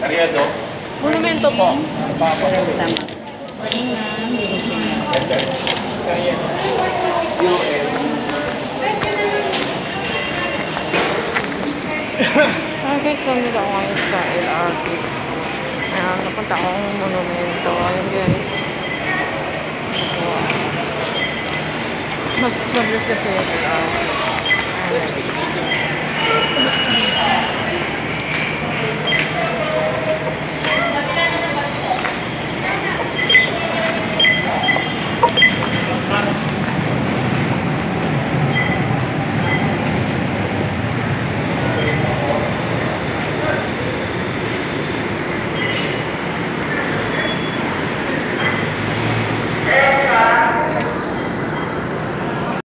Kariyado? Monumento po. Tama. Kariyado. guys, nandito ako ngayon sa LRT. Ayan, ah, napunta akong monumento. Ayan guys. Ah, mas mabilis kasi yung LRT. Ayan guys.